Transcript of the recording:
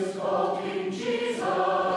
is called King Jesus.